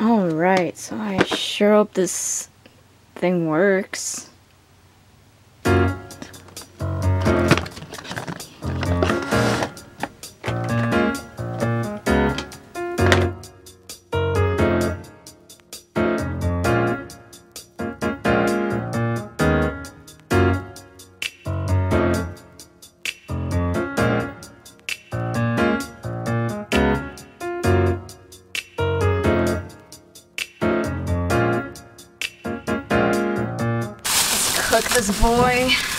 Alright, so I sure hope this thing works. Cook this boy.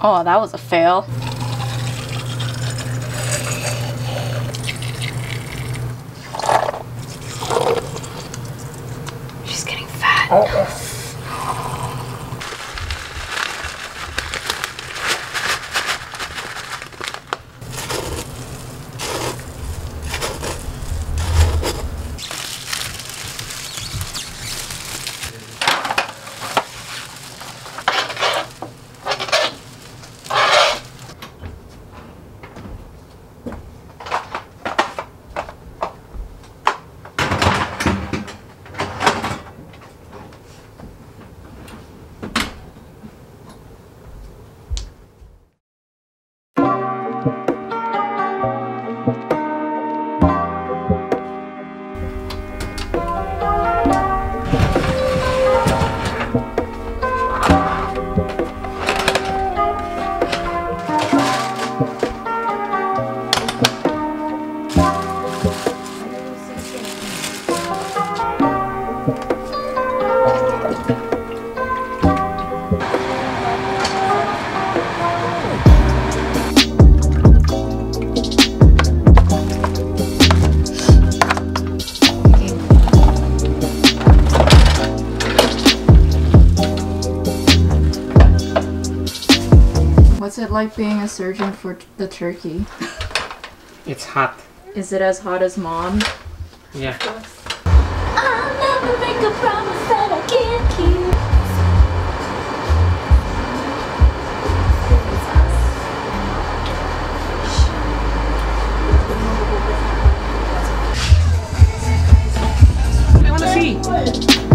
Oh, that was a fail. She's getting fat. What's it like being a surgeon for t- the turkey? It's hot. Is it as hot as mom? Yeah. I'll never make a promise that I can't keep. I want to see.